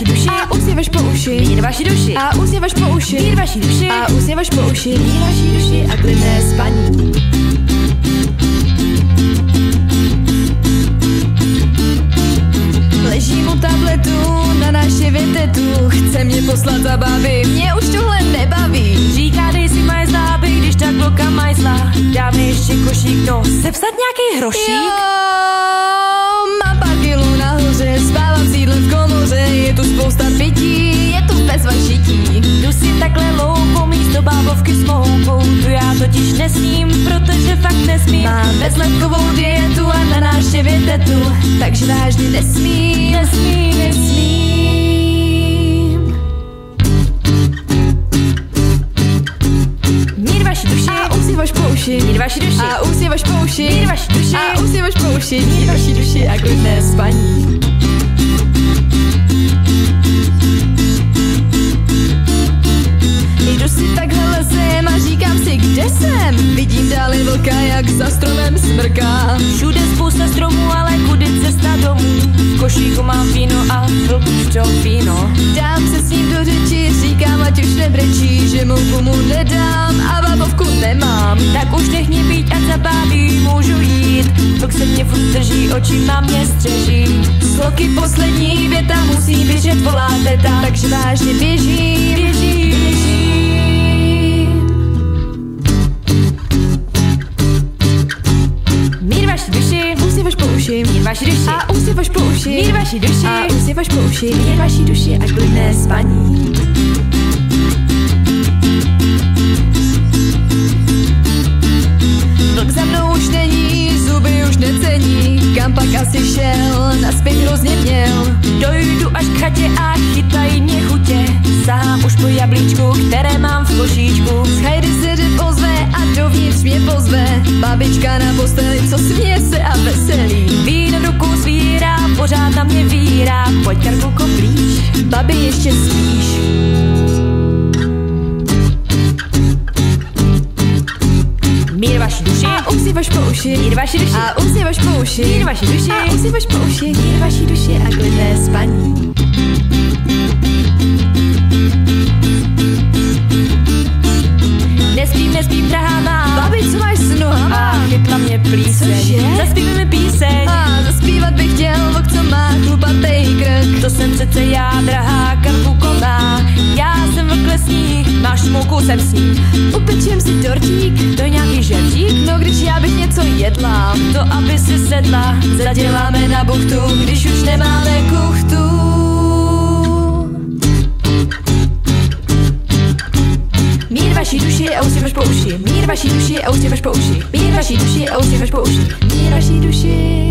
vaši duši a usněvaš po uši. Mír vaši duši A usněvaš po uši. Mír vaši duši A usněvaš po uši. Mír vaší duši a klidné spaní. Ležím u tabletu na naše větetu Chce mě poslat za babi, mě už tohle nebaví Říká dej si mají zláby, když tak bloka mají zlá Dáme ještě košík, no Sepsat nějaký hrošík? Jo, místo bábovky s moukou Tu já totiž nesmím, protože fakt nesmím. Mám bezlepkovou dietu a na návštěvě tetu Takže vážně nesmím, Nesmím, nesmím. Mír vaši duši. A usněvaš po uši. Mír vaši duši. A usněvaš po uši. Mír vaši duši. A usněvaš po uši. Mír vaší duši a klidné spaní nebrečí Že mouku mu nedám a babovku nemám. Tak už nech mě být, ať za bábí můžu jít. Vlk se mě furt drží, očima mě střeží. Sloky poslední věta musí běžet, volá teta. Takže vážně běžím, Běží, běží Mír vaši duši. Usněvaš po uši. Mír vaši duši. A usněvaš po uši. Mír vaši duši. A usněvaš po uši. Mír vaší duši a klidné spaní pak asi šel, naspěch hrozně měl. Dojdu až k chatě a chytají mě chutě. Sám už po jablíčku, které mám v košíčku. Z se řev ozve a dovnitř mě pozve. Babička na posteli, co směje se a veselí Víno ruku zvírá, pořád na mě vírá. Pojď Karkulko blíž Babi ještě spíš vaši duši. A usněvaš po uši. Mír vaši duši. A usněvaš po uši. Mír vaši duši. A usněvaš po uši. Mír vaší duši a klidné spaní mouku, jsem s ní Upečem si dortík, To nějaký žebřík. No když já bych něco jedla To aby si sedla. Zaděláme na buchtu, když už nemáme kuchtu. Mír vaší duši a usněvaš po uši. Mír vaší duši a usněvaš po uši. Mír vaší duši a usněvaš po uši. Mír vaší duši